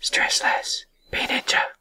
Stress less. Be ninja.